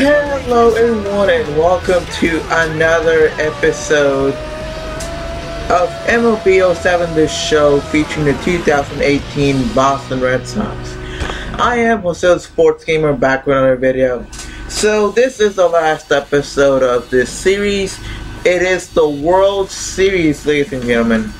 Hello everyone and welcome to another episode of MLB 07 The Show featuring the 2018 Boston Red Sox. I am Jose Sports Gamer back with another video. So this is the last episode of this series. It is the World Series ladies and gentlemen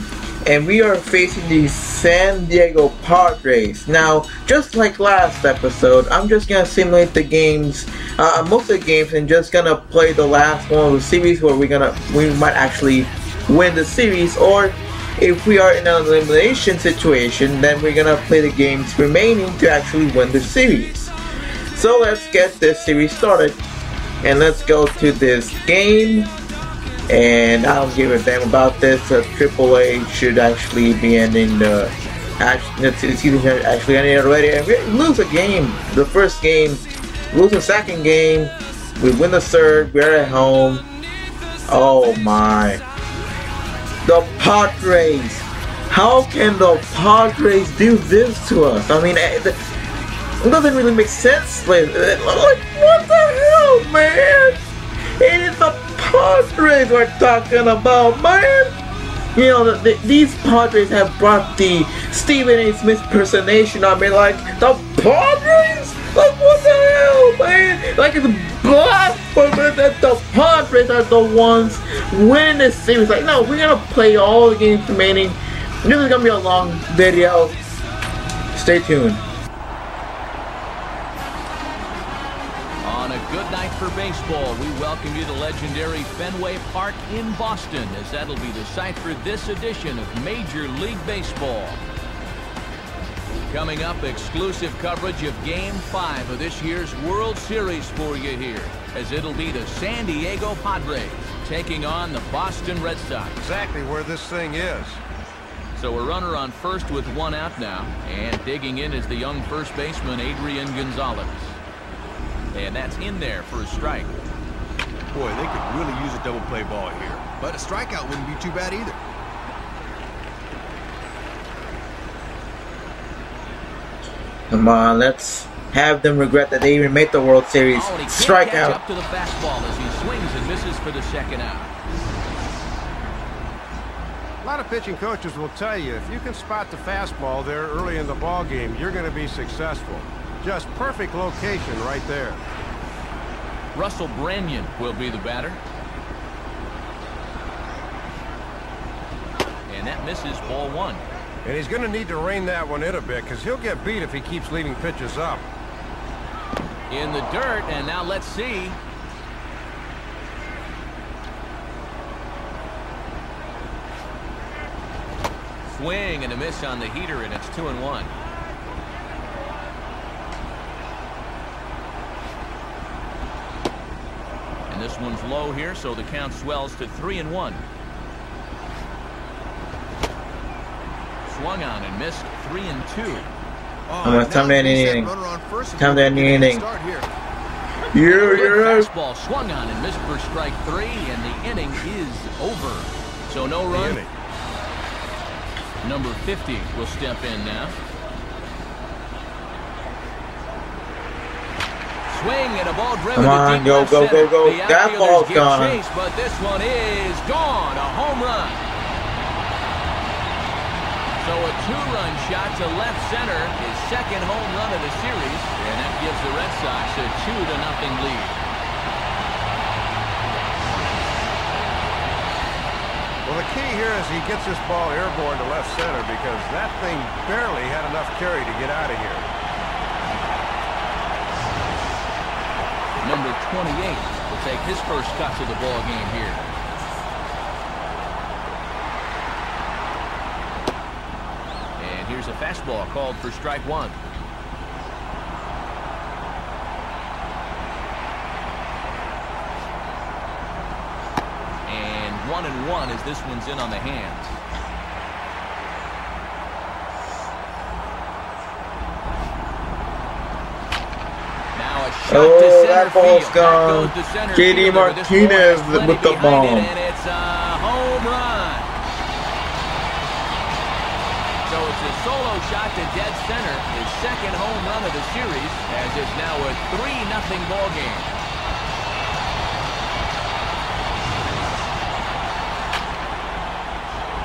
and we are facing the San Diego Padres. Now, just like last episode, I'm just gonna simulate the games, uh, most of the games, and just gonna play the last one of the series where we're gonna we might actually win the series, or if we are in an elimination situation, then we're gonna play the games remaining to actually win the series. So let's get this series started, and let's go to this game and I don't give a damn about this. Uh, AAA should actually be ending the the season actually ending already. And lose a game, the first game, lose the second game, we win the third. We're at home. Oh my! The Padres. How can the Padres do this to us? I mean, eh, it doesn't really make sense. Like, what the hell, man? It is the Padres we're talking about, man. You know, the, the, these Padres have brought the Stephen A. Smith personation on me, like, the Padres? Like, what the hell, man? Like, it's blasphemous that the Padres are the ones winning this series. Like, no, we're gonna play all the games remaining. This is gonna be a long video. Stay tuned. For baseball, we welcome you to legendary Fenway Park in Boston, as that'll be the site for this edition of Major League Baseball. Coming up, exclusive coverage of Game 5 of this year's World Series for you here, as it'll be the San Diego Padres taking on the Boston Red Sox. Exactly where this thing is. So a runner on first with one out now, and digging in is the young first baseman Adrian Gonzalez. And that's in there for a strike. Boy, they could really use a double play ball here. But a strikeout wouldn't be too bad either. Come on, let's have them regret that they even made the World Series. Oh, Strikeout. Up to the fastball as he swings and misses for the second out. A lot of pitching coaches will tell you if you can spot the fastball there early in the ball game, you're going to be successful. Just perfect location right there. Russell Branyan will be the batter. And that misses ball one. And he's going to need to rein that one in a bit because he'll get beat if he keeps leaving pitches up. In the dirt, and now let's see. Swing and a miss on the heater, and it's two and one. And this one's low here, so the count swells to three and one. Swung on and missed three and two. Oh, time to end inning. Time to end inning. You, you're Fastball swung on and missed for strike three, and the inning is over. So no run. Number 50 will step in now. Swing and a ball driven Come on, go, go, go, go. That ball's gone. Chase, but this one is gone. A home run. So a two-run shot to left center, his second home run of the series, and that gives the Red Sox a two to nothing lead. Well, the key here is he gets this ball airborne to left center because that thing barely had enough carry to get out of here. number 28, will take his first cut to the ball game here. And here's a fastball called for strike one. And one and one as this one's in on the hands. Now a shot oh, that ball's gone. JD Martinez with the ball. It's a home run. So it's a solo shot to dead center. His second home run of the series, as it's now a 3-0 ball game.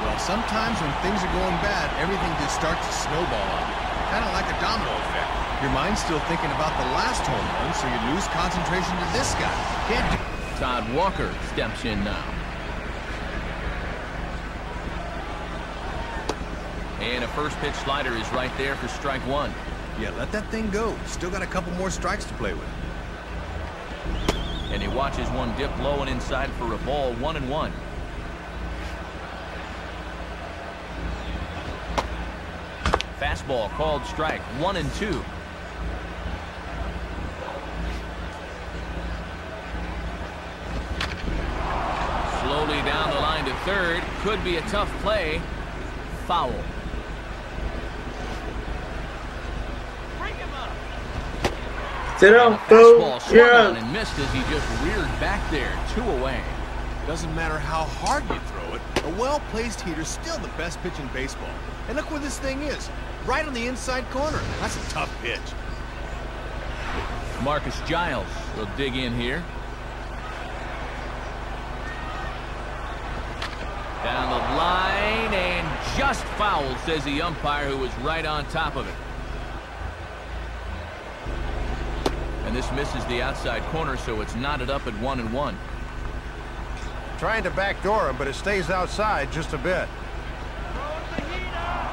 Well, sometimes when things are going bad, everything just starts to snowball Kind of like a domino effect. Your mind's still thinking about the last home run, so you lose concentration to this guy. Can't do Todd Walker steps in now. And a first pitch slider is right there for strike one. Yeah, let that thing go. Still got a couple more strikes to play with. And he watches one dip low and inside for a ball, one and one. Fastball called strike, one and two. Slowly down the line to third. Could be a tough play. Foul. Sit down, Fastball fool. swung on Yeah. and missed as he just reared back there, two away. Doesn't matter how hard you throw it, a well-placed heater's still the best pitch in baseball. And look where this thing is. Right on the inside corner. That's a tough pitch. Marcus Giles will dig in here. Down the line and just fouled, says the umpire who was right on top of it. And this misses the outside corner, so it's knotted up at one and one. Trying to backdoor him, but it stays outside just a bit.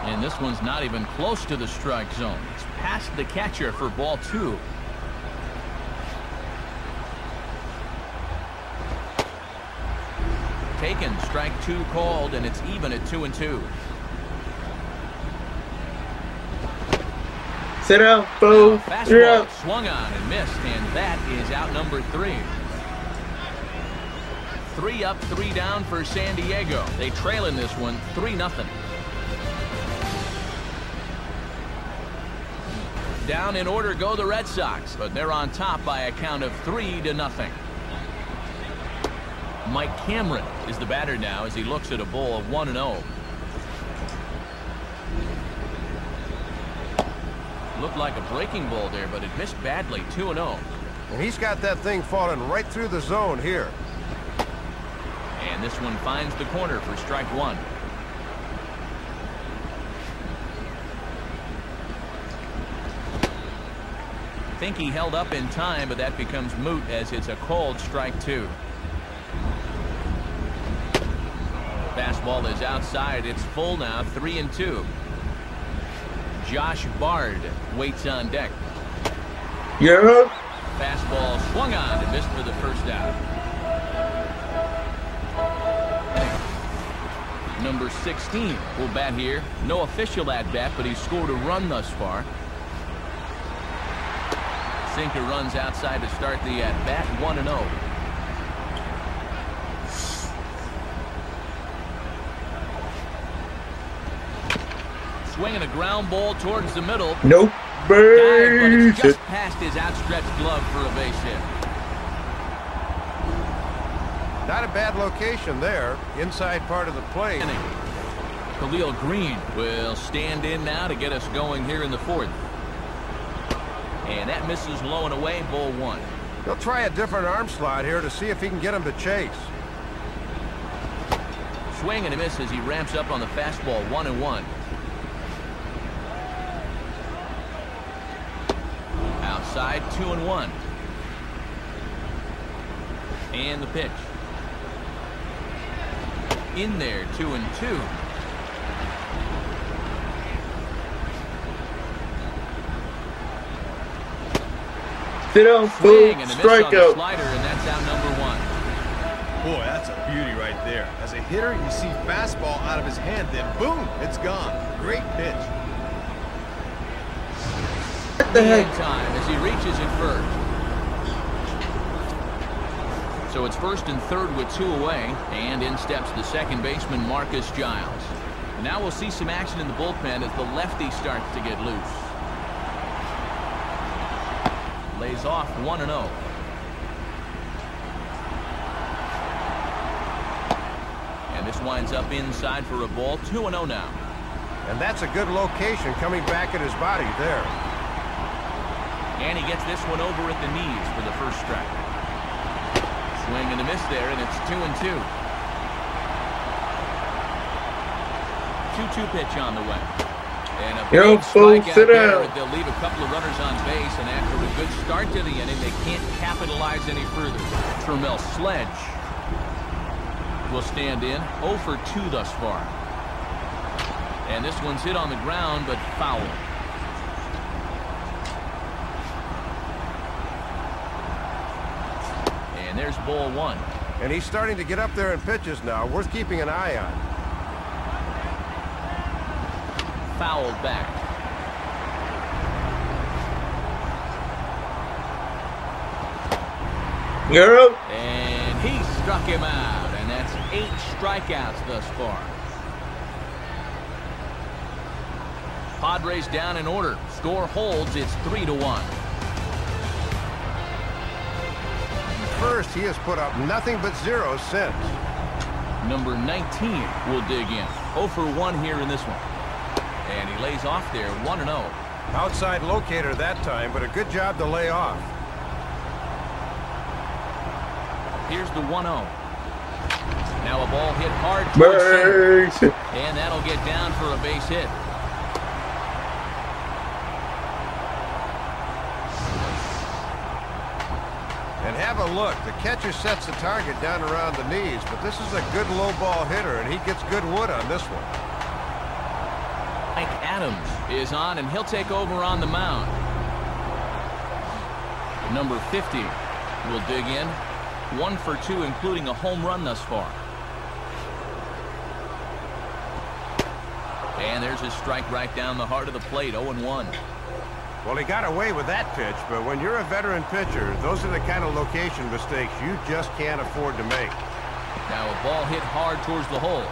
And this one's not even close to the strike zone. It's past the catcher for ball two. Taken, strike two called, and it's even at two and two. Sit down, fool. Fastball Yeah. swung on and missed, and that is out number three. Three up, three down for San Diego. They trail in this one, three nothing. Down in order go the Red Sox, but they're on top by a count of three to nothing. Mike Cameron is the batter now as he looks at a ball of 1 and oh. 0. Looked like a breaking ball there, but it missed badly 2 and oh. 0. And he's got that thing falling right through the zone here. And this one finds the corner for strike one. Think he held up in time, but that becomes moot as it's a called strike two. Fastball is outside. It's full now, three and two. Josh Bard waits on deck. Yeah. Fastball swung on and missed for the first out. Number 16 will bat here. No official at bat, but he's scored a run thus far. Sinker runs outside to start the at bat 1 and 0. Swinging a ground ball towards the middle. Nope. Dive, but it's just past his outstretched glove for a base hit. Not a bad location there. Inside part of the plate. inning. Khalil Greene will stand in now to get us going here in the fourth. And that misses low and away, ball one. He'll try a different arm slot here to see if he can get him to chase. Swing and a miss as he ramps up on the fastball, one and one. Outside, two and one. And the pitch. In there, two and two. Sit down, fool. Swing and a miss on the Strikeout. slider, and that's out number one. Boy, that's a beauty right there. As a hitter, you see fastball out of his hand, then boom, it's gone. Great pitch. What the In heck? time as he reaches it first. So it's first and third with two away, and in steps the second baseman Marcus Giles. Now we'll see some action in the bullpen as the lefty starts to get loose. Lays off 1 and 0. And this winds up inside for a ball 2 and 0 now. And that's a good location coming back at his body there. And he gets this one over at the knees for the first strike. Swing and a miss there, and it's two and two. 2-2 pitch on the way. And a Yo, big fool, sit down. They'll leave a couple of runners on base, and after a good start to the inning, they can't capitalize any further. Terrmel Sledge will stand in 0 for 2 thus far. And this one's hit on the ground, but foul. And there's ball one. And he's starting to get up there in pitches now. Worth keeping an eye on. Fouled back. You're. And he struck him out. And that's eight strikeouts thus far. Padres down in order. Score holds. It's 3 to 1. First, he has put up nothing but zero since. Number 19 will dig in. 0 for 1 here in this one. And he lays off there 1 0. Outside locator that time, but a good job to lay off. Here's the 1 0. Now a ball hit hard towards center. Base. And that'll get down for a base hit. And have a look. The catcher sets the target down around the knees, but this is a good low ball hitter, and he gets good wood on this one. Mike Adams is on, and he'll take over on the mound. Number 50 will dig in. One for two, including a home run thus far. And there's his strike right down the heart of the plate, 0-1. Well, he got away with that pitch, but when you're a veteran pitcher, those are the kind of location mistakes you just can't afford to make. Now a ball hit hard towards the hole.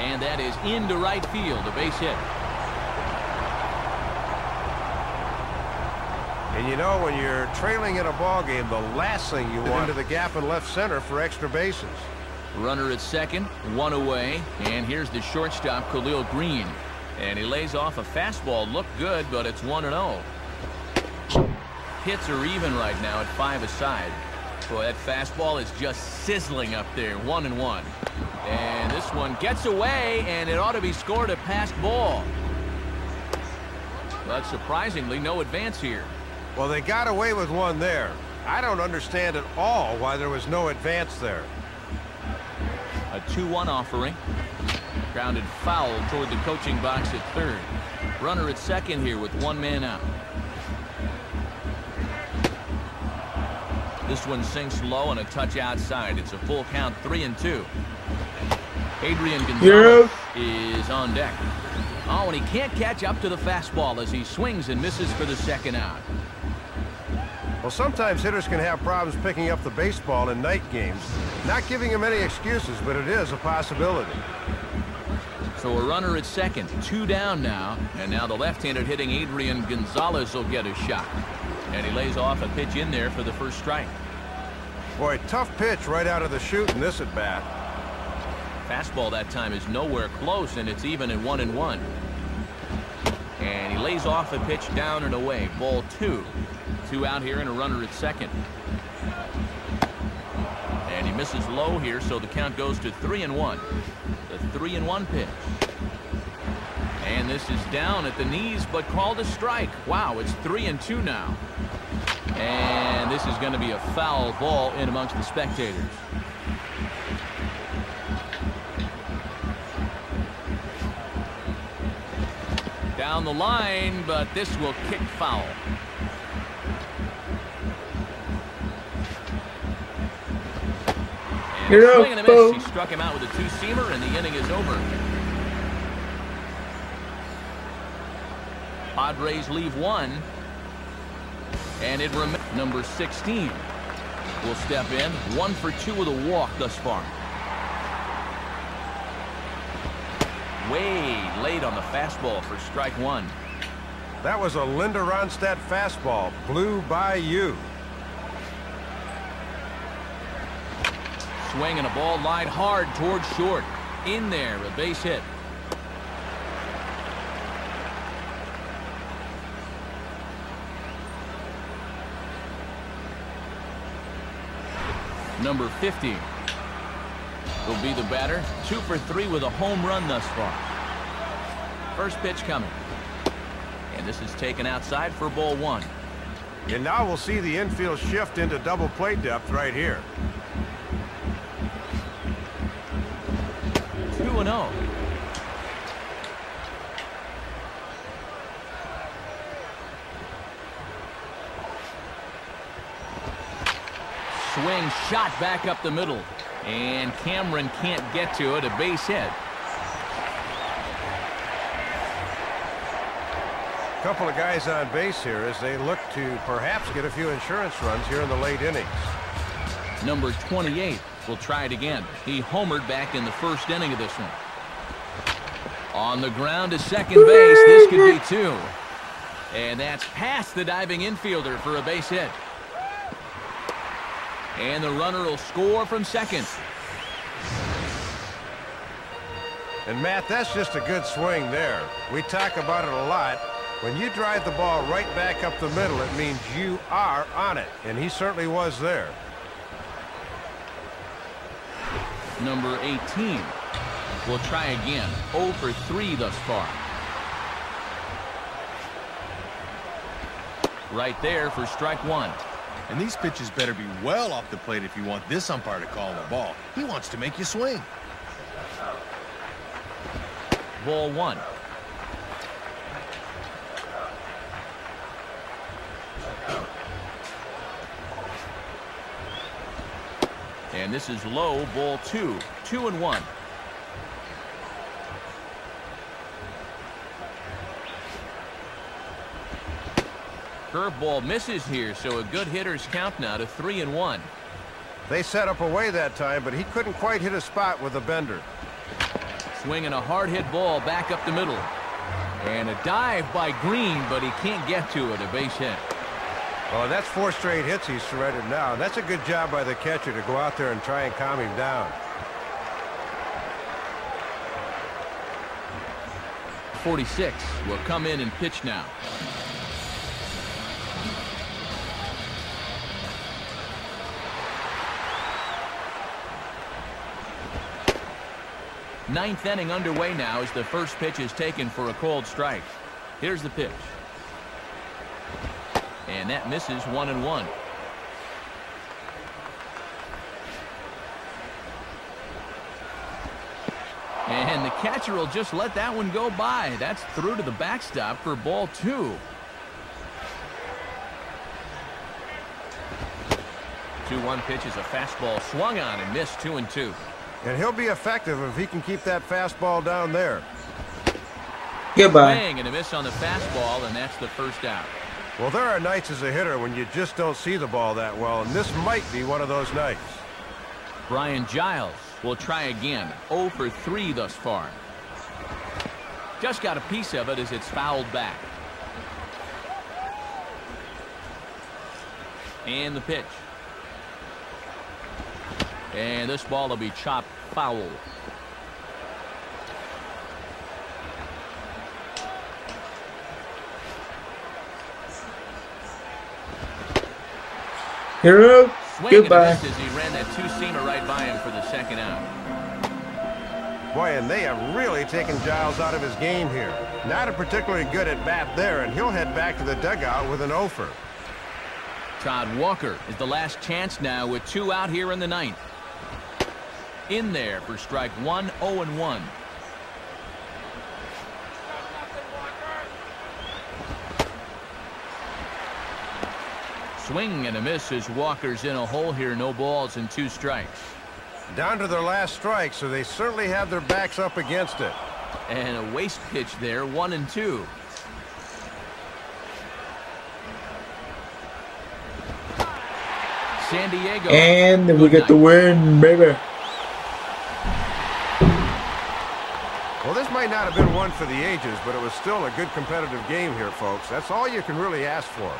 And that is into right field, a base hit. And you know, when you're trailing in a ball game, the last thing you want into the gap in left center for extra bases. Runner at second, one away, and here's the shortstop, Khalil Greene. And he lays off a fastball. Looked good, but it's 1-0. Hits are even right now at five aside. Boy, that fastball is just sizzling up there, one and one. And this one gets away, and it ought to be scored a passed ball. But surprisingly, no advance here. Well, they got away with one there. I don't understand at all why there was no advance there. A 2-1 offering. Grounded foul toward the coaching box at third. Runner at second here with one man out. This one sinks low and a touch outside. It's a full count, three and two. Adrian Gonzalez is on deck. Oh, and he can't catch up to the fastball as he swings and misses for the second out. Well, sometimes hitters can have problems picking up the baseball in night games. Not giving him any excuses, but it is a possibility. So a runner at second, two down now, and now the left-handed hitting Adrian Gonzalez will get a shot. And he lays off a pitch in there for the first strike. Boy, tough pitch right out of the chute in this at-bat. Fastball that time is nowhere close, and it's even at one and one. And he lays off a pitch down and away. Ball two. Two out here and a runner at second. Misses low here, so the count goes to three and one. The three and one pitch. And this is down at the knees, but called a strike. Wow, it's three and two now. And this is going to be a foul ball in amongst the spectators. Down the line, but this will kick foul. You're a out, and a miss. Bo. He struck him out with a two-seamer, and the inning is over. Padres leave one. And it remains number 16 will step in. One for two with a walk thus far. Way late on the fastball for strike one. That was a Linda Ronstadt fastball. Blew by you. Swing and a ball lined hard towards short. In there, a base hit. Number 50 will be the batter. Two for three with a home run thus far. First pitch coming. And this is taken outside for ball one. And now we'll see the infield shift into double play depth right here. 2 and 0. Swing shot back up the middle. And Cameron can't get to it. A base hit. Couple of guys on base here as they look to perhaps get a few insurance runs here in the late innings. Number 28 will try it again. He homered back in the first inning of this one. On the ground to second base. This could be two. And that's past the diving infielder for a base hit. And the runner will score from second. And Matt, that's just a good swing there. We talk about it a lot. When you drive the ball right back up the middle, it means you are on it. And he certainly was there. Number 18 We'll try again. 0 for 3 thus far. Right there for strike one. And these pitches better be well off the plate if you want this umpire to call the ball. He wants to make you swing. Ball one. And this is low, ball two. Two and one. Curveball misses here, so a good hitter's count now to three and one. They set up away that time, but he couldn't quite hit a spot with a bender. Swinging a hard hit ball back up the middle. And a dive by Greene, but he can't get to it. A base hit. Well, that's four straight hits he's surrendered now. That's a good job by the catcher to go out there and try and calm him down. 46 will come in and pitch now. Ninth inning underway now as the first pitch is taken for a cold strike. Here's the pitch. And that misses one and one. And the catcher will just let that one go by. That's through to the backstop for ball two. Two one pitch is a fastball swung on and missed two and two. And he'll be effective if he can keep that fastball down there. Goodbye. Swing and a miss on the fastball, and that's the first out. Well, there are nights as a hitter when you just don't see the ball that well, and this might be one of those nights. Brian Giles will try again. 0 for 3 thus far. Just got a piece of it as it's fouled back. And the pitch. And this ball will be chopped foul. Hero, Swing and goodbye. as he ran that two-seamer right by him for the second out. Boy, and they have really taken Giles out of his game here. Not a particularly good at bat there, and he'll head back to the dugout with an offer. Todd Walker is the last chance now with two out here in the ninth. In there for strike one, 0 and 1. Swing and a miss as Walker's in a hole here. No balls and two strikes. Down to their last strike, so they certainly have their backs up against it. And a waste pitch there, one and two. San Diego. And we Good get the win, baby. Well, this might not have been one for the ages, but it was still a good competitive game here, folks. That's all you can really ask for.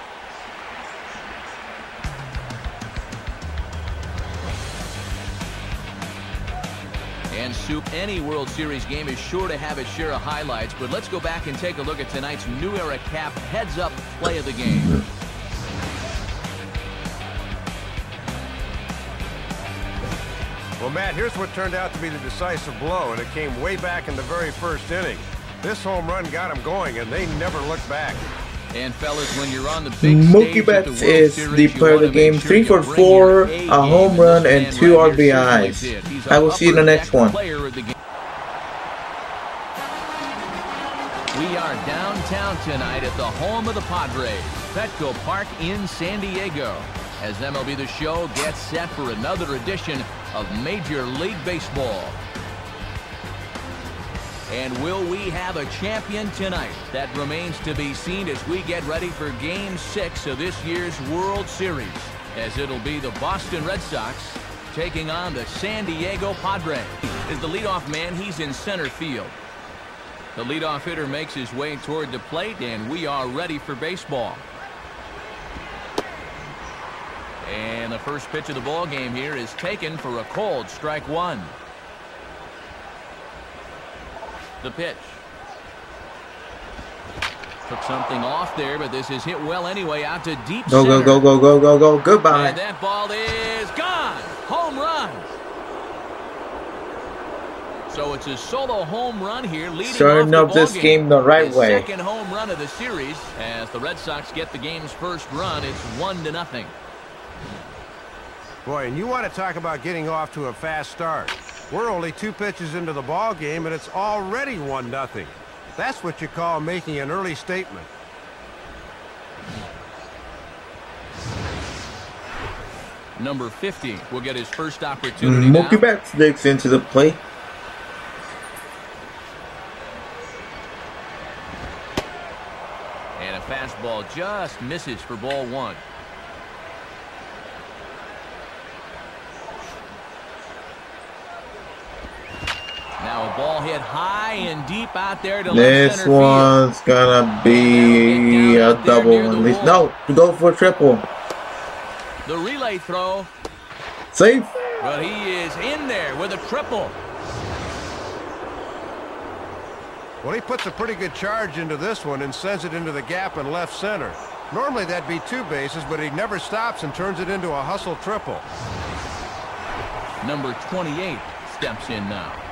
And Soup, any World Series game is sure to have its share of highlights, but let's go back and take a look at tonight's New Era Cap heads-up play of the game. Well, Matt, here's what turned out to be the decisive blow, and it came way back in the very first inning. This home run got them going, and they never looked back. And fellas, when you're on the big Mookie Betts is Series, the player of the game. sure Three for four, a home run, and two right RBIs. certainly did. He's I will see you in the next one. player of the game. We are downtown tonight at the home of the Padres, Petco Park in San Diego, as MLB The Show gets set for another edition of Major League Baseball. And will we have a champion tonight? That remains to be seen as we get ready for Game 6 of this year's World Series, as it'll be the Boston Red Sox taking on the San Diego Padres. Is the leadoff man, he's in center field. The leadoff hitter makes his way toward the plate, and we are ready for baseball. And the first pitch of the ball game here is taken for a cold strike one. The pitch. Took something off there, but this is hit well anyway out to deep Go, go, center. go, go, go, go, go. Goodbye. And that ball is gone. Home run. So it's a solo home run here, leading Starting off up the this ballgame. game the right way. Second home run of the series, as the Red Sox get the game's first run. It's one to nothing. Boy, and you want to talk about getting off to a fast start. We're only two pitches into the ball game, and it's already one nothing. That's what you call making an early statement. Number 50 will get his first opportunity mm, Mookie now. Betts digs into the plate. And a fastball just misses for ball one. Ball hit high and deep out there to This one's gonna be a double at least. No, go for a triple. The relay throw, Safe. but he is in there with a triple. Well, he puts a pretty good charge into this one and sends it into the gap in left center. Normally that'd be two bases, but he never stops and turns it into a hustle triple. Number 28 steps in now.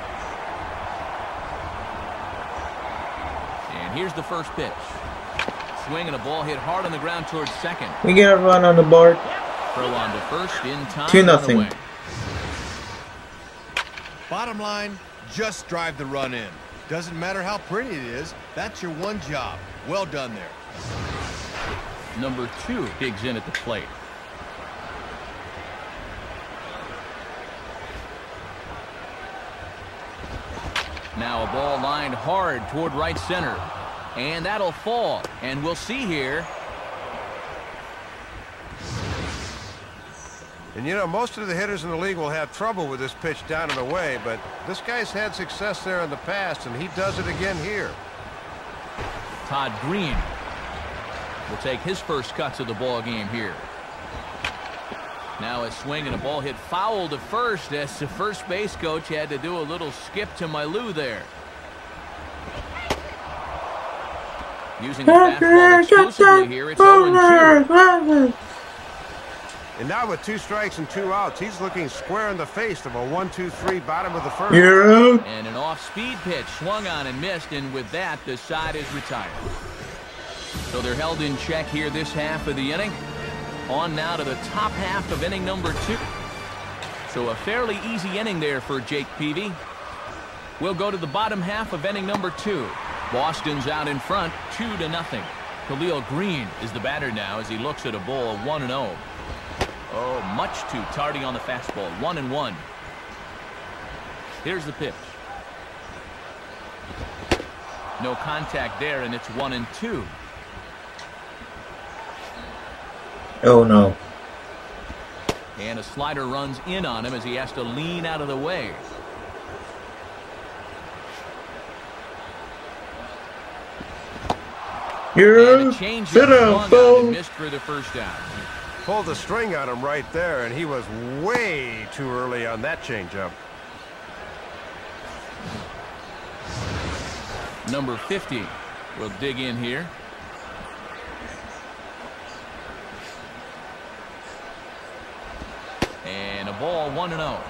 Here's the first pitch. Swing and a ball hit hard on the ground towards second. We get a run on the board. Throw on to first in time. Two run nothing. Bottom line, just drive the run in. Doesn't matter how pretty it is, that's your one job. Well done there. Number two digs in at the plate. Now a ball lined hard toward right center. And that'll fall. And we'll see here. And you know, most of the hitters in the league will have trouble with this pitch down and away, but this guy's had success there in the past, and he does it again here. Todd Green will take his first cuts of the ball game here. Now a swing and a ball hit foul to first as the first base coach had to do a little skip to my Lou there. Using the fastball exclusively here, it's 0-2. And now with two strikes and two outs, he's looking square in the face of a one-two-three bottom of the first. You're out. And an off-speed pitch swung on and missed, and with that, the side is retired. So they're held in check here this half of the inning. On now to the top half of inning number two. So a fairly easy inning there for Jake Peavy. We'll go to the bottom half of inning number two. Boston's out in front, two to nothing. Khalil Greene is the batter now as he looks at a ball, one and zero. Oh, much too tardy on the fastball, one and one. Here's the pitch. No contact there, and it's one and two. Oh no. And a slider runs in on him as he has to lean out of the way. You're And a Sit down, swung on and fool. missed for the first down. Pulled the string on him right there, and he was way too early on that changeup. Number 50 will dig in here. And a ball 1 and oh. 0.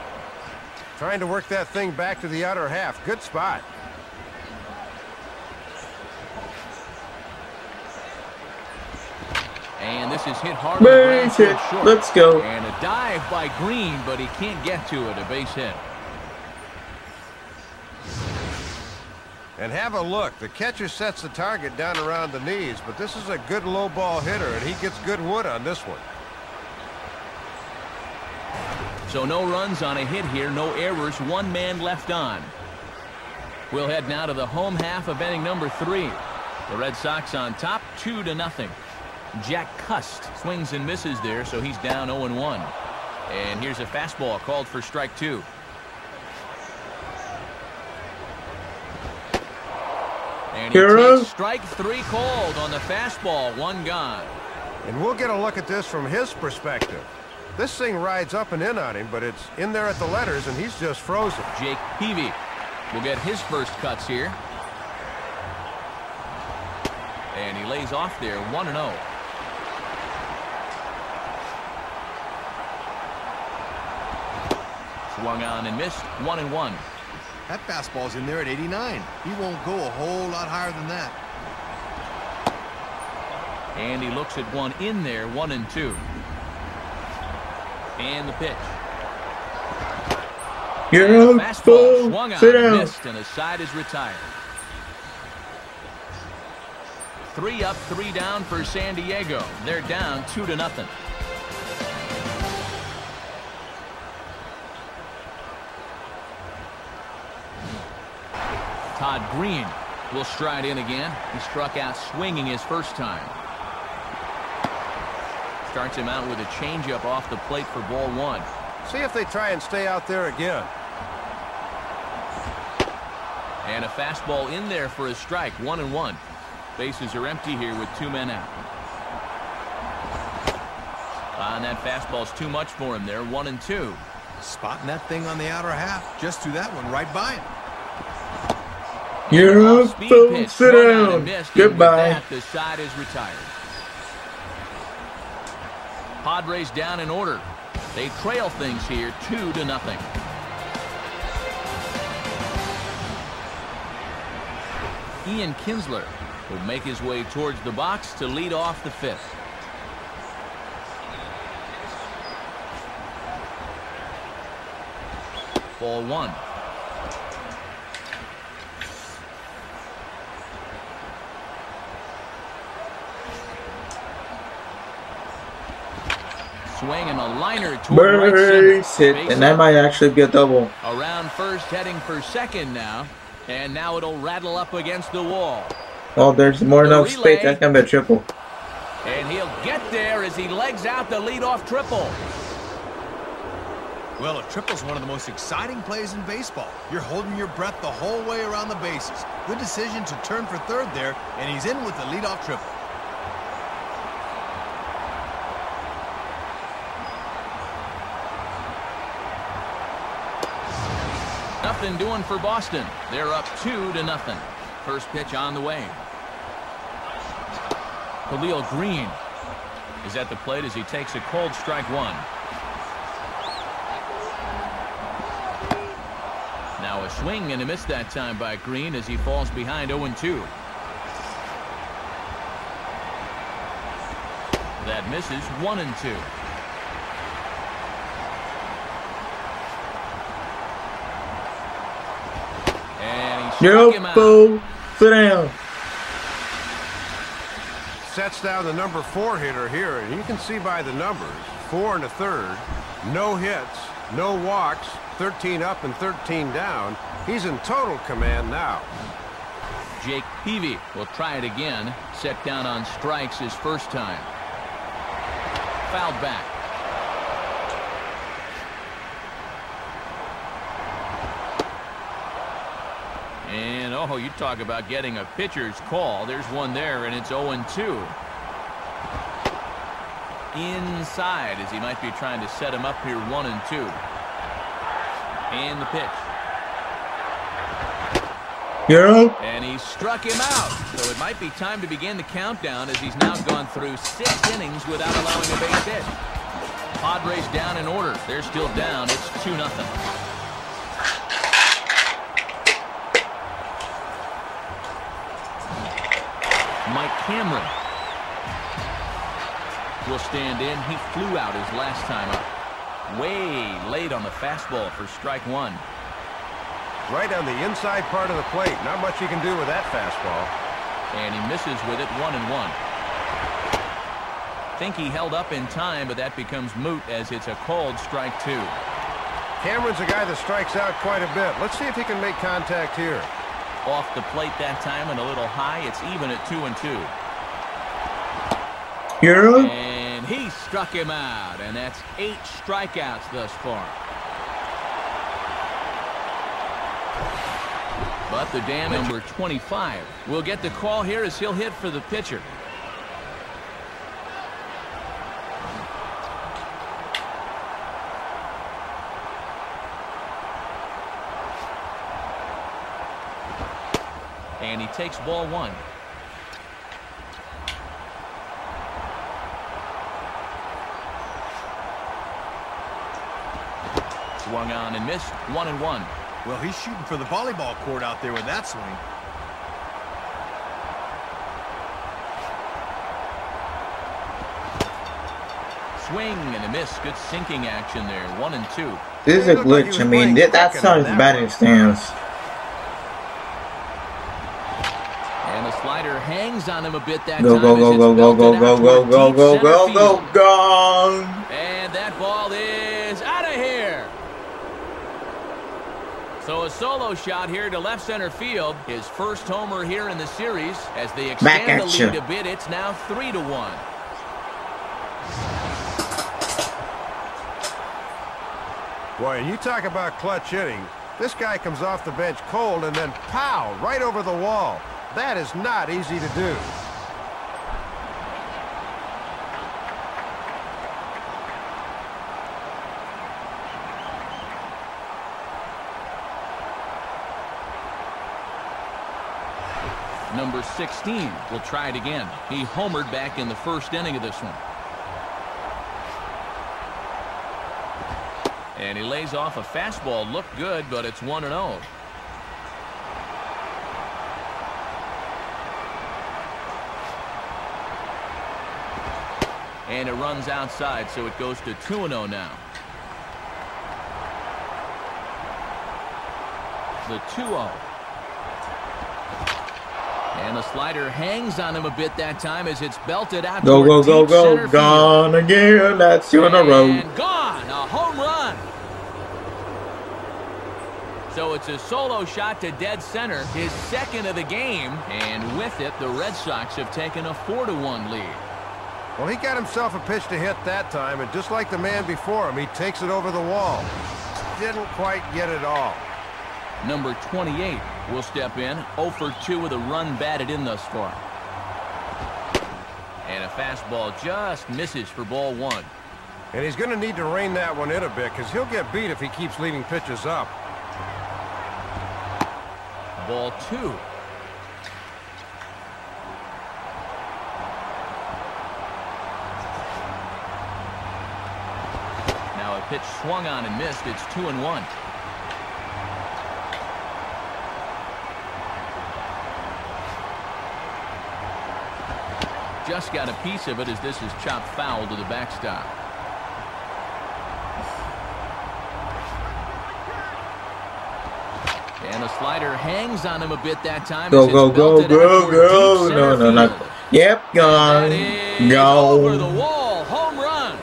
Trying to work that thing back to the outer half. Good spot. And this is hit hard on Base hit. short. Let's go. And a dive by Greene, but he can't get to it. A base hit. And have a look. The catcher sets the target down around the knees, but this is a good low ball hitter, and he gets good wood on this one. So no runs on a hit here, no errors, one man left on. We'll head now to the home half of inning number three. The Red Sox on top, two to nothing. Jack Cust swings and misses there, so he's down 0-1. And here's a fastball called for strike two. And he Hero. takes strike three called on the fastball, one gone. And we'll get a look at this from his perspective. This thing rides up and in on him, but it's in there at the letters, and he's just frozen. Jake Peavy will get his first cuts here. And he lays off there 1 Swung on and missed 1 and 1. That fastball's in there at 89. He won't go a whole lot higher than that. And he looks at one in there 1 and 2. And the pitch. You're out. Fastball Boom. swung on Sit and down. missed, and the side is retired. Three up, three down for San Diego. They're down two to nothing. Todd Green will stride in again. He struck out swinging his first time. Starts him out with a changeup off the plate for ball one. See if they try and stay out there again. And a fastball in there for a strike, one and one. Bases are empty here with two men out. Ah, and that fastball's too much for him there, one and two. Spotting that thing on the outer half. Just threw that one right by him. You're out. Speed Sit swung on and down. missed, Goodbye. that, the side is retired. Padres down in order. They trail things here, two to nothing. Ian Kinsler will make his way towards the box to lead off the fifth. Ball one. Swing and a liner toward right Base center. hit. Base And that might actually be a double. Around first, heading for second now. And now it'll rattle up against the wall. Oh, there's more than The enough space. relay. That can be a triple. And he'll get there as he legs out the leadoff triple. Well, a triple's one of the most exciting plays in baseball. You're holding your breath the whole way around the bases. Good decision to turn for third there, and he's in with the leadoff triple. been doing for Boston. They're up two to nothing. First pitch on the way. Khalil Greene is at the plate as he takes a cold strike one. Now a swing and a miss that time by Greene as he falls behind 0-2. That misses 1 and 2. No fool. Sit down. Sets down the number four hitter here, and you can see by the numbers, four and a third, no hits, no walks, 13 up and 13 down. He's in total command now. Jake Peavy will try it again. Set down on strikes his first time. Fouled back. Oh, you talk about getting a pitcher's call. There's one there, and it's 0-2. Inside, as he might be trying to set him up here, one and two. And the pitch. Out. And he struck him out. So it might be time to begin the countdown as he's now gone through six innings without allowing a base hit. Padres down in order. They're still down. It's 2 nothing. Mike Cameron will stand in. He flew out his last time up. Way late on the fastball for strike one. Right on the inside part of the plate. Not much he can do with that fastball. And he misses with it one and one. Think he held up in time, but that becomes moot as it's a called strike two. Cameron's a guy that strikes out quite a bit. Let's see if he can make contact here. Off the plate that time and a little high. It's even at two and two. Hero? And he struck him out, and that's eight strikeouts thus far. But the damage number 25 will get the call here as he'll hit for the pitcher. Takes ball one. Swung on and missed. One and one. Well, he's shooting for the volleyball court out there with that swing. Swing and a miss. Good sinking action there. One and two. This is a glitch. I mean, that, that's how his batting stance. And the slider hangs on him a bit that Go, time. go, as go, it's go, go, belted go, go, go, go, go, go, And that ball is out of here. So a solo shot here to left center field. His first homer here in the series. As they Back extend the lead you. a bit, it's now three to one. Boy, you talk about clutch hitting. This guy comes off the bench cold and then pow, right over the wall. That is not easy to do. Number 16 will try it again. He homered back in the first inning of this one. And he lays off a fastball. Looked good, but it's 1 and. 0. And it runs outside, so it goes to 2 and 0 now. The 2 0. And the slider hangs on him a bit that time as it's belted out. Go, go, go, go. field. Gone again. That's two in a row. And gone. A home run. So it's a solo shot to dead center, his second of the game. And with it, the Red Sox have taken a 4-1 lead. Well, he got himself a pitch to hit that time, and just like the man before him, he takes it over the wall. Didn't quite get it all. Number 28 will step in, 0 for 2 with a run batted in thus far. And a fastball just misses for ball one. And he's going to need to rein that one in a bit because he'll get beat if he keeps leaving pitches up. Ball two. Now a pitch swung on and missed. It's two and one. Just got a piece of it as this is chopped foul to the backstop. And the slider hangs on him a bit that time. Go, go, go, go, go. No, no, no. Yep, gone. is over the Gone. wall. Home run.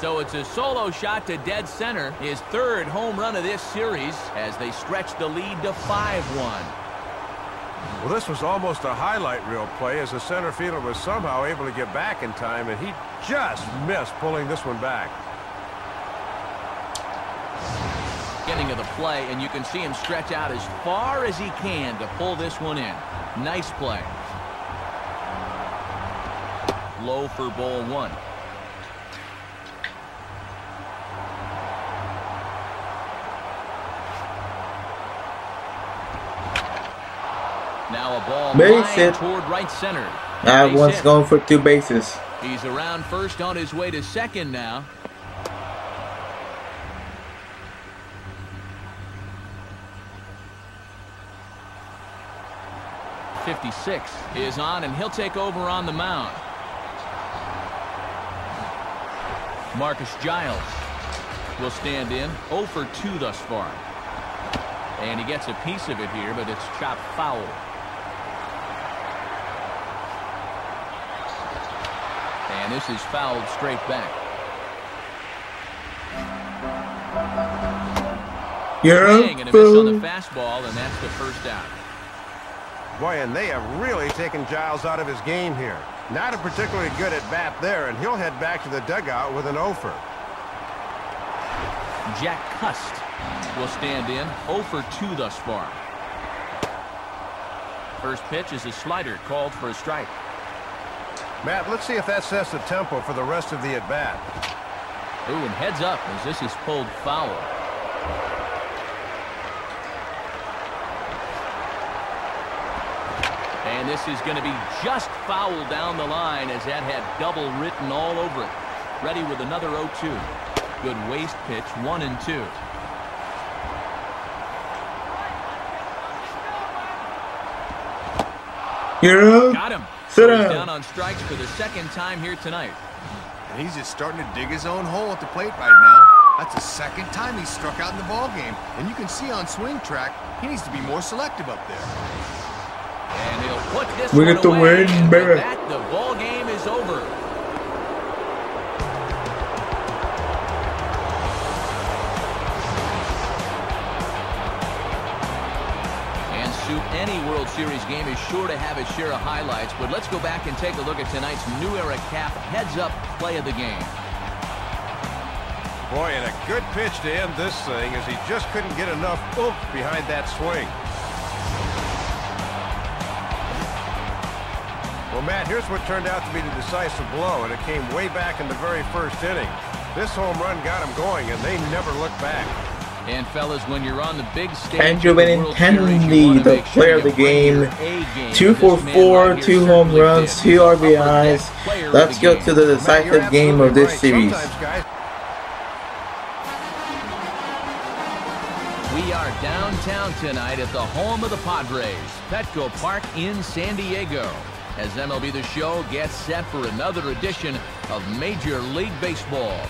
So it's a solo shot to dead center. His third home run of this series as they stretch the lead to 5-1. Well, this was almost a highlight reel play as the center fielder was somehow able to get back in time, and he just missed pulling this one back. Beginning of the play, and you can see him stretch out as far as he can to pull this one in. Nice play. Low for ball one. Now a ball Base toward right center. That Base one's hit. going for two bases. He's around first on his way to second now. 56 is on, and he'll take over on the mound. Marcus Giles will stand in 0 for 2 thus far. And he gets a piece of it here, but it's chopped foul. This is fouled straight back. You're Swing and a miss on the fastball, and that's the first out. Boy, and they have really taken Giles out of his game here. Not a particularly good at bat there, and he'll head back to the dugout with an offer. Jack Cust will stand in 0 for 2 thus far. First pitch is a slider called for a strike. Matt, let's see if that sets the tempo for the rest of the at-bat. Ooh, and heads up as this is pulled foul. And this is going to be just foul down the line as that had double written all over it. Ready with another 0-2. Good waste pitch, one and two. You're up. Got him. Sit he's down. down on strikes for the second time here tonight. And he's just starting to dig his own hole at the plate right now. That's the second time he's struck out in the ball game. And you can see on swing track, he needs to be more selective up there. And he'll put this We one get the away. win, and with that, the ball game is over. Any World Series game is sure to have its share of highlights, but let's go back and take a look at tonight's New Era Cap heads-up play of the game. Boy, and a good pitch to end this thing as he just couldn't get enough oomph behind that swing. Well, Matt, here's what turned out to be the decisive blow, and it came way back in the very first inning. This home run got him going, and they never looked back. And fellas, when you're on the big stage, Andrew Benintendi, Series, you wanna the player of the game. your A game. Two for four, two home runs, two RBIs. Let's go to the decisive game of this series. We are downtown tonight at the home of the Padres, Petco Park in San Diego, as MLB The Show gets set for another edition of Major League Baseball.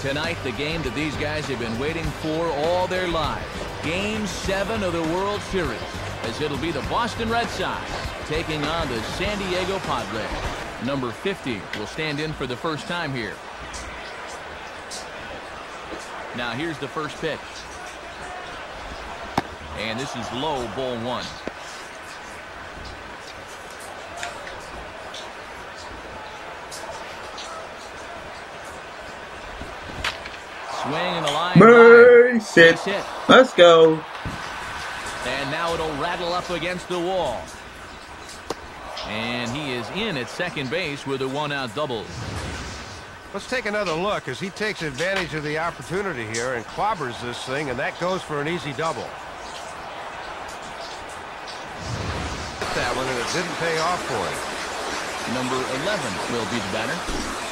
Tonight, the game that these guys have been waiting for all their lives. Game 7 of the World Series, as it'll be the Boston Red Sox taking on the San Diego Padres. Number 50 will stand in for the first time here. Now here's the first pitch. And this is low, ball one. Swing and a line. drive. Base it. Base hit. Let's go. And now it'll rattle up against the wall. And he is in at second base with a one-out double. let's take another look as he takes advantage of the opportunity here and clobbers this thing, and that goes for an easy double. That one, and it didn't pay off for him. Number 11 will be the batter.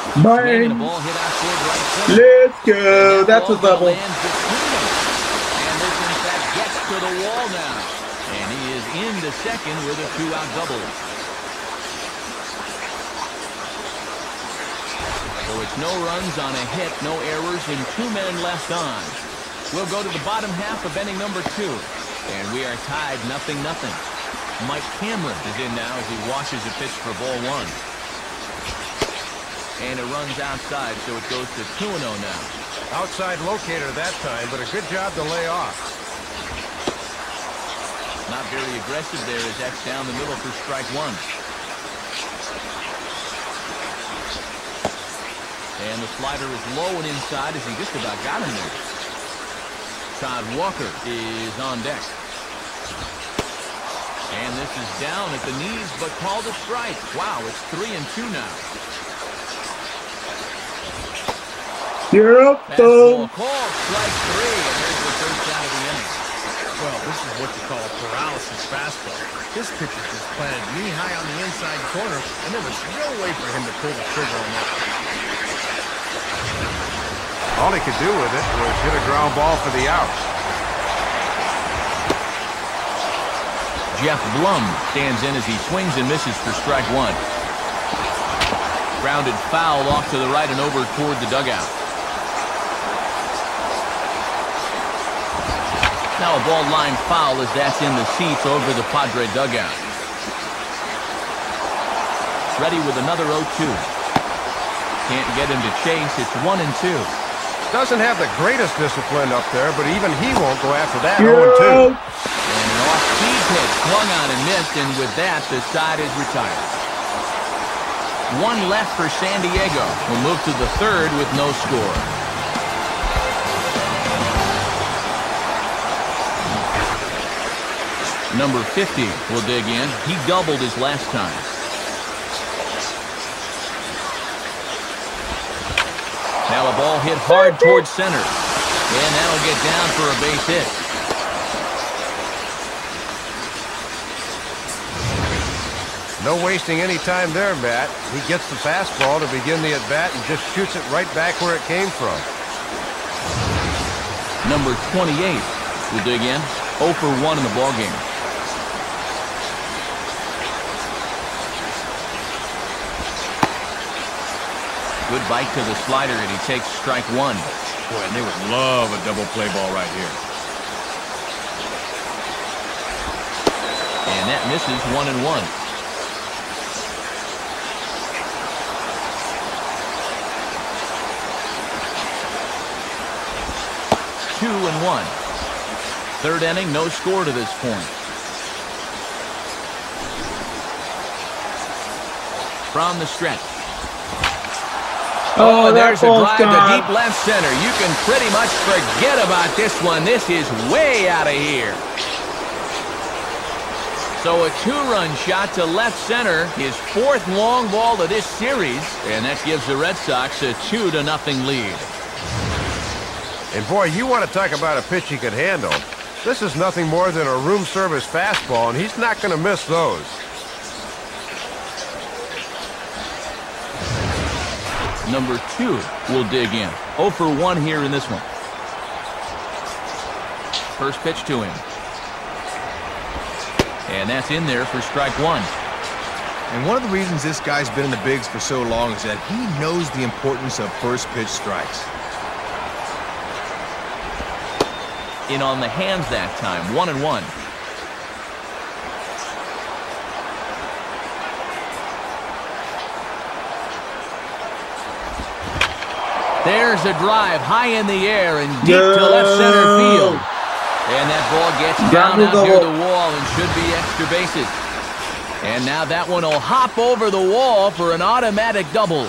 Swing and a Bang. ball hit out toward right. Let's go. That's a double. And this, in fact, gets to the wall now. And he is into second with a two-out double. So it's no runs on a hit, no errors, and two men left on. We'll go to the bottom half of inning number two. And we are tied nothing nothing. Mike Cameron is in now as he washes a pitch for ball one. And it runs outside, so it goes to 2-0 now. Outside locator that time, but a good job to lay off. Not very aggressive there as that's down the middle for strike one. And the slider is low and inside as he just about got him there. Todd Walker is on deck. And this is down at the knees, but called a strike. Wow, it's three and two now. You're up, Fastball though. called, strike three, and there's the first out of the inning. Well, this is what you call paralysis fastball. This pitcher just planted knee high on the inside corner, and there was no way for him to pull the trigger on that. All he could do with it was hit a ground ball for the out. Geoff Blum stands in as he swings and misses for strike one. Grounded foul off to the right and over toward the dugout. Now a ball line foul as that's in the seats over the Padre dugout. Ready with another 0-2. Can't get him to chase. It's 1 and 2. Doesn't have the greatest discipline up there, but even he won't go after that 0-2. And an off-speed pitch swung on and missed, and with that, the side is retired. One left for San Diego, who move to the third with no score. Number 50 will dig in. He doubled his last time. Now a ball hit hard towards center. And that'll get down for a base hit. No wasting any time there, Matt. He gets the fastball to begin the at-bat and just shoots it right back where it came from. Number 28 will dig in. 0 for 1 in the ballgame. Good bite to the slider, and he takes strike one. Boy, and they would love a double play ball right here. And that misses one and one. two and one. Third inning, no score to this point. From the stretch. Oh, oh there's a drive gone. to deep left center. You can pretty much forget about this one. This is way out of here. So a two-run shot to left center, his fourth long ball of this series, and that gives the Red Sox a two to nothing lead. And boy, you want to talk about a pitch he could handle. This is nothing more than a room service fastball, and he's not going to miss those. Number two will dig in. 0 for 1 here in this one. First pitch to him. And that's in there for strike one. And one of the reasons this guy's been in the bigs for so long is that he knows the importance of first pitch strikes. in on the hands that time. One and one. There's a drive high in the air and deep to left center field. And that ball gets down out near the wall and should be extra bases. And now that one will hop over the wall for an automatic double.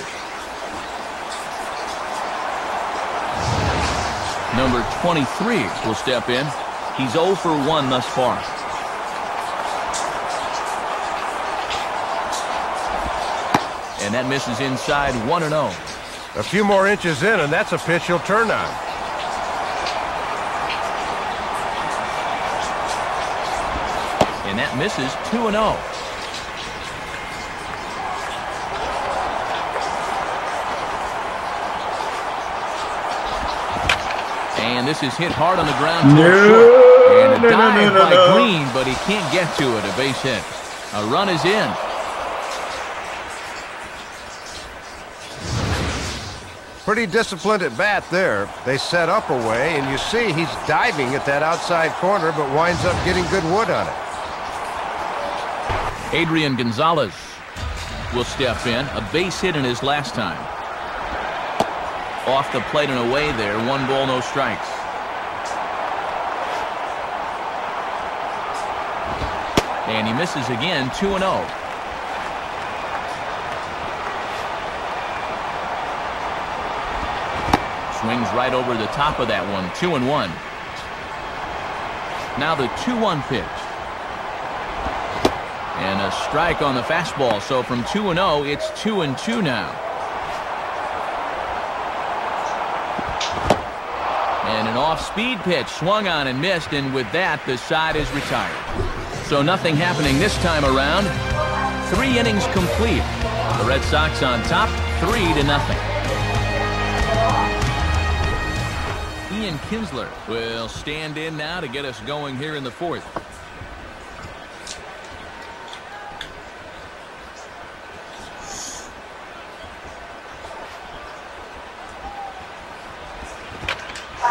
Number 23 will step in. He's 0 for 1 thus far. And that misses inside 1 and 0. A few more inches in, and that's a pitch he'll turn on. And that misses 2 and 0. And this is hit hard on the ground to no, short. And a no, dive no, no, by Greene, but he can't get to it. A base hit. A run is in. Pretty disciplined at bat there. They set up away, and you see he's diving at that outside corner, but winds up getting good wood on it. Adrian Gonzalez will step in. A base hit in his last time. Off the plate and away there. One ball, no strikes. And he misses again, 2 and 0. Swings right over the top of that one, 2 and 1. Now the 2-1 pitch. And a strike on the fastball. So from 2 and 0, it's 2 and 2 now. And an off-speed pitch swung on and missed, and with that, the side is retired. So nothing happening this time around. Three innings complete. The Red Sox on top, three to nothing. Ian Kinsler will stand in now to get us going here in the fourth.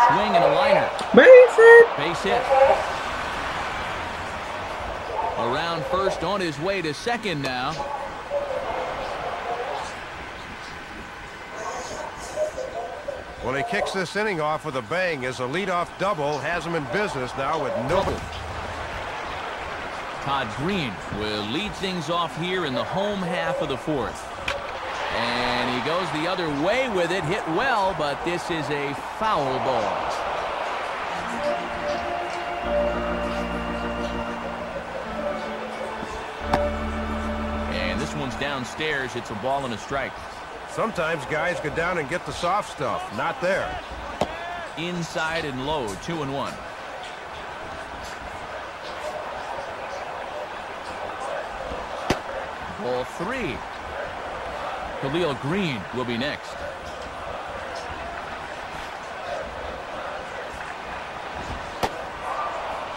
Swing and a liner. Base hit. Base hit. Around first on his way to second now. Well, he kicks this inning off with a bang as a leadoff double has him in business now with no. Todd Greene will lead things off here in the home half of the fourth. And he goes the other way with it, hit well, but this is a foul ball. And this one's downstairs. It's a ball and a strike. Sometimes guys go down and get the soft stuff. Not there. Inside and low, two and one. Ball three. Khalil Greene will be next.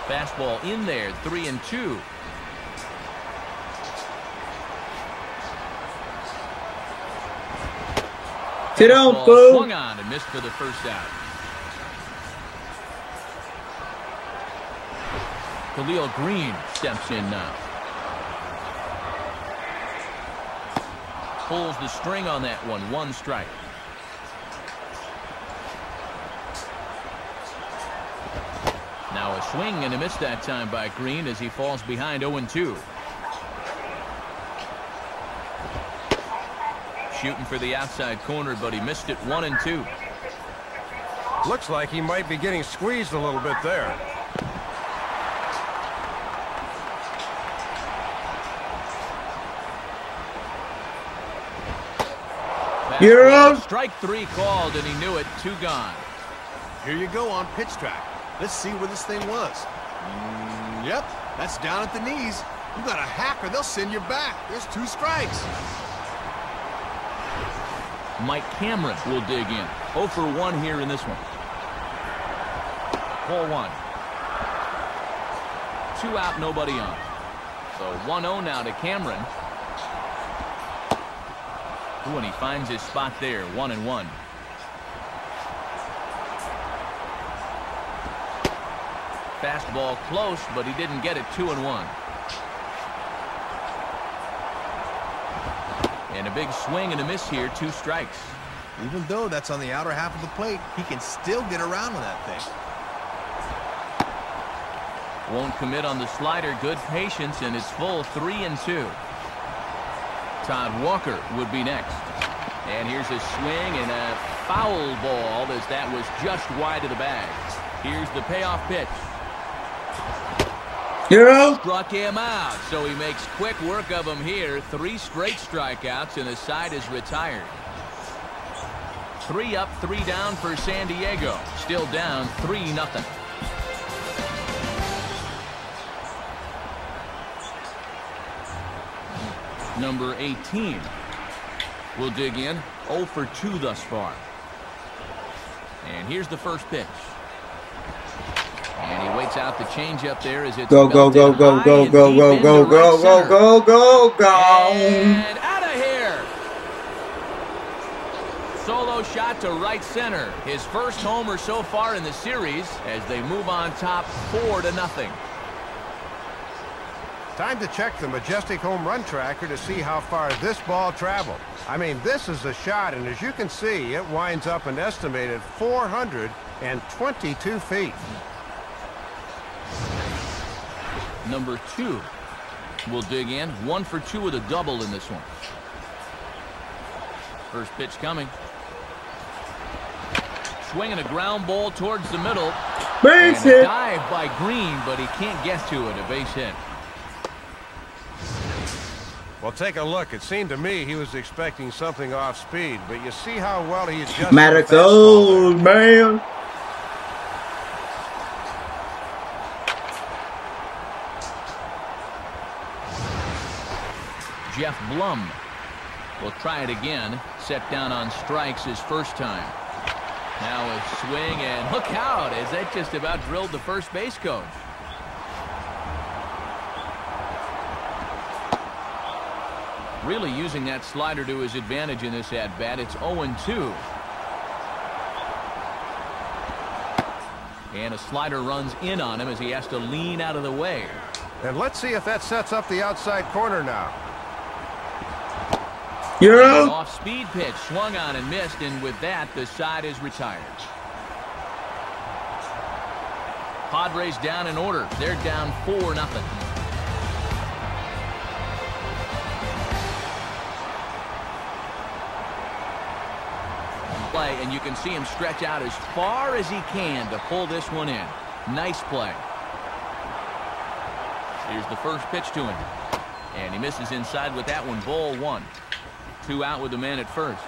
Fastball in there, three and two. Sit down, fool. Swung on and missed for the first out. Khalil Greene steps in now. Pulls the string on that one. One strike. Now a swing and a miss that time by Greene as he falls behind 0-2. Shooting for the outside corner, but he missed it 1 and 2. Looks like he might be getting squeezed a little bit there. You're Fastball, out. Strike three called, and he knew it. Two gone. Here you go on pitch track. Let's see where this thing was. Mm, yep, that's down at the knees. You got a hacker, they'll send you back. There's two strikes. Mike Cameron will dig in. 0 for 1 here in this one. Ball one. Two out, nobody on. So 1-0 now to Cameron. Ooh, and he finds his spot there, one and one. Fastball close, but he didn't get it two and one. And a big swing and a miss here, two strikes. Even though that's on the outer half of the plate, he can still get around with that thing. Won't commit on the slider. Good patience, and it's full three and two. Todd Walker would be next. And here's a swing and a foul ball as that was just wide of the bag. Here's the payoff pitch. You're out. Struck him out, so he makes quick work of him here. Three straight strikeouts, and the side is retired. Three up, three down for San Diego. Still down, three nothing. Number 18 will dig in. 0 for 2 thus far. And here's the first pitch. And out the changeup there as it's Go, go, go, go, go, go, go, go, go, go, go, go, go. And out of here. Solo shot to right center. His first homer so far in the series as they move on top four to nothing. Time to check the Majestic home run tracker to see how far this ball traveled. I mean, this is a shot, and as you can see, it winds up an estimated 422 feet. Number two will dig in. One for two with a double in this one. First pitch coming. Swinging a ground ball towards the middle. Base hit. dive by Greene, but he can't get to it. A base hit. Well, take a look. It seemed to me he was expecting something off speed, but you see how well he adjusted. the Maddux old man. Geoff Blum will try it again. Set down on strikes his first time. Now a swing and look out as that just about drilled the first base coach. Really using that slider to his advantage in this at-bat. It's 0-2. And a slider runs in on him as he has to lean out of the way. And let's see if that sets up the outside corner now. You're out. off-speed pitch swung on and missed, and with that, the side is retired. Padres down in order. They're down 4 nothing. Play, and you can see him stretch out as far as he can to pull this one in. Nice play. Here's the first pitch to him. And he misses inside with that one. Ball one. Two out with the man at first.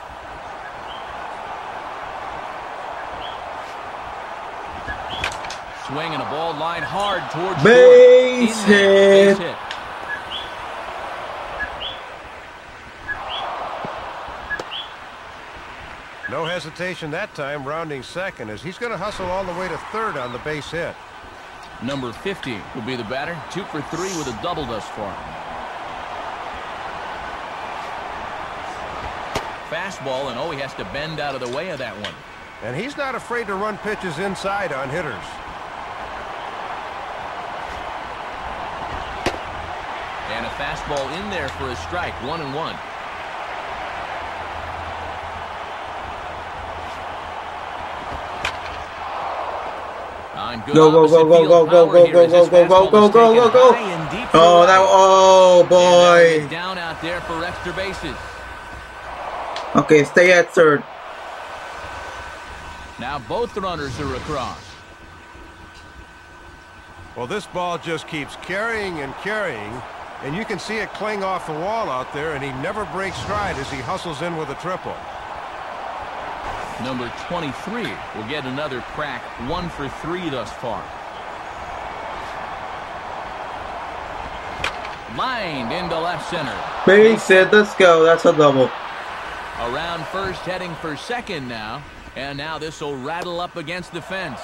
Swing and a ball line hard towards Base short. Hit. Base hit. No hesitation that time, rounding second, as he's going to hustle all the way to third on the base hit. Number 50 will be the batter. Two for three with a double thus far. Fastball, and oh, he has to bend out of the way of that one. And he's not afraid to run pitches inside on hitters. And a fastball in there for a strike. One and one. On good Go, go, opposite go, go, field go, go, power go, here go, as this go, go, fastball go, is go, taken go, go. high and deep to Oh, the that. right. Oh And that'll boy. get Down out there for extra bases. Okay, stay at third. Now both runners are across. Well, this ball just keeps carrying and carrying, and you can see it cling off the wall out there, and he never breaks stride as he hustles in with a triple. Number 23 will get another crack. One for three thus far. Lined into left center. Base hit. Let's go. That's a double. Around first, heading for second now. And now this will rattle up against the fence.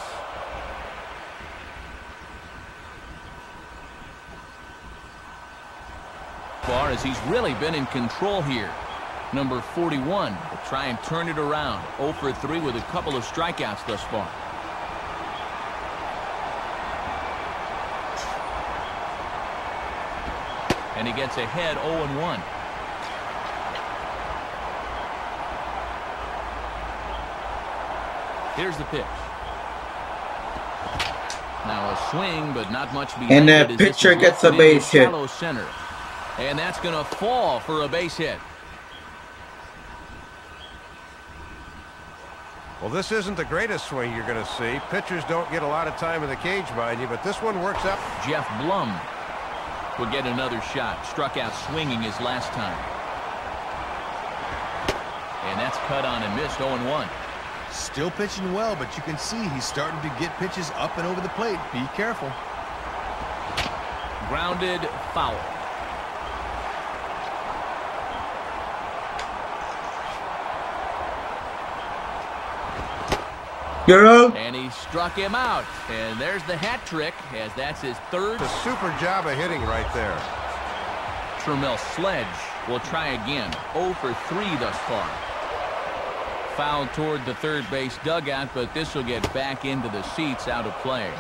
Far as he's really been in control here. Number 41 will try and turn it around. 0 for 3 with a couple of strikeouts thus far. And he gets ahead 0 and 1. Here's the pitch. Now a swing, but not much behind And the it as this pitcher gets a base hit. center. And that's going to fall for a base hit. Well, this isn't the greatest swing you're going to see. Pitchers don't get a lot of time in the cage, mind you, but this one works out. Geoff Blum will get another shot. Struck out swinging his last time. And that's cut on and missed 0-1. Still pitching well, but you can see he's starting to get pitches up and over the plate. Be careful. Grounded foul. You're. And he struck him out. And there's the hat trick as that's his third. A super job of hitting right there. Terrmel Sledge will try again. 0 for 3 thus far. Foul toward the third base dugout, but this will get back into the seats out of play.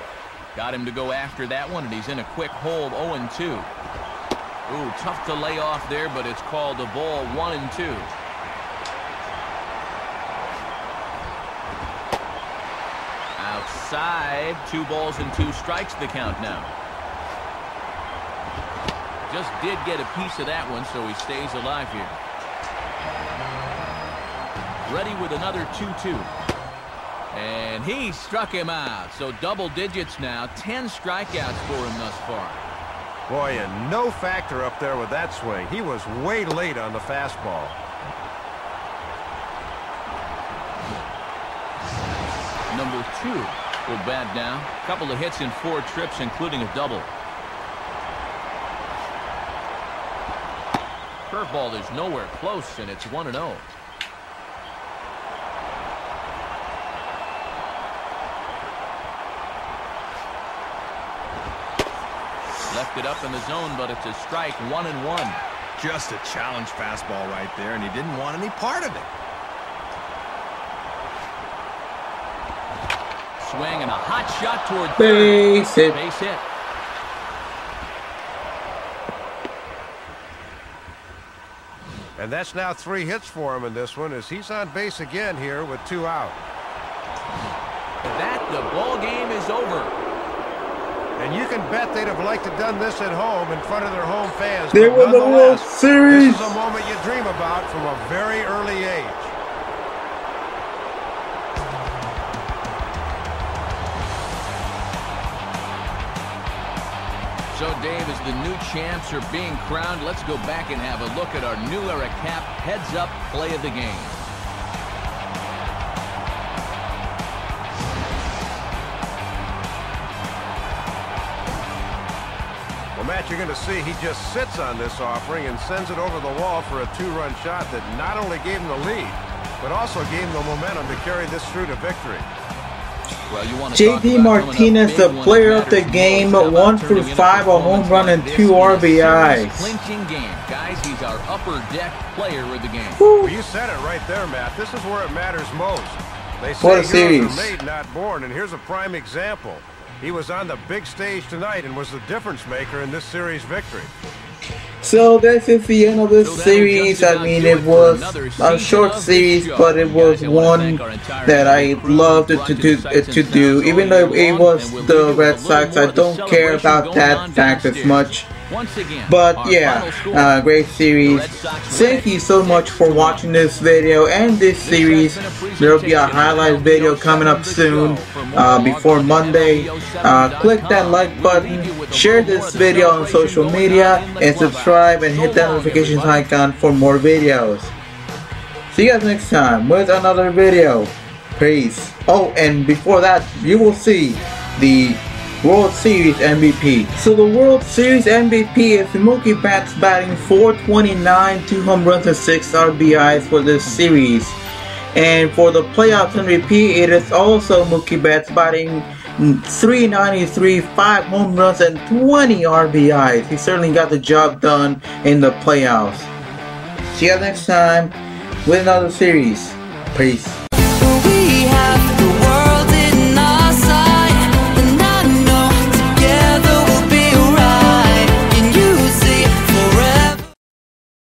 Got him to go after that one, and he's in a quick hold 0 and 2. Ooh, tough to lay off there, but it's called a ball 1 and 2. Outside, two balls and two strikes the count now. Just did get a piece of that one, so he stays alive here. Ready with another 2-2. And he struck him out. So double digits now. 10 strikeouts for him thus far. Boy, and no factor up there with that swing. He was way late on the fastball. Number two will bat down. Couple of hits in four trips, including a double. Curveball is nowhere close, and it's 1-0. Left it up in the zone, but it's a strike, one and one. Just a challenge fastball right there, and he didn't want any part of it. Swing and a hot shot toward third. Base hit. Base hit. And that's now three hits for him in this one as he's on base again here with two out. That the ball game is over. And you can bet they'd have liked to done this at home in front of their home fans. They won the World Series. This is a moment you dream about from a very early age. So, Dave, as the new champs are being crowned, let's go back and have a look at our new era cap heads up play of the game. Well, Matt, you're going to see he just sits on this offering and sends it over the wall for a two-run shot that not only gave him the lead, but also gave him the momentum to carry this through to victory. Well, you want to talk JD about coming up Martinez, the player of the game, most. How about one turning for five, a home run and two in RBIs. Clinching game, guys. He's our upper deck player of the game. Well, you said it right there, Matt. This is where it matters most. They say What a heroes series. are made, not born, and here's a prime example. He was on the big stage tonight and was the difference maker in this series victory. So this is the end of this So series. I mean, it it was a short series, but it was I one thank that I loved to to do the to do. Even though it was and we'll leave the you with a Red Sox, I don't care about that fact as downstairs. much. Once again, But yeah, uh, great series. Thank you so much for watching this video and this series. There will be a highlight video coming up soon, uh, before Monday. Uh, click that like button, share this video on social media, and subscribe and hit that notifications icon for more videos. See you guys next time with another video. Peace. Oh, and before that, you will see the World Series MVP. So the World Series MVP is Mookie Betts batting 429, 2 home runs and 6 RBIs for this series. And for the playoffs MVP, it is also Mookie Betts batting 393, 5 home runs and 20 RBIs. He certainly got the job done in the playoffs. See you next time with another series. Peace.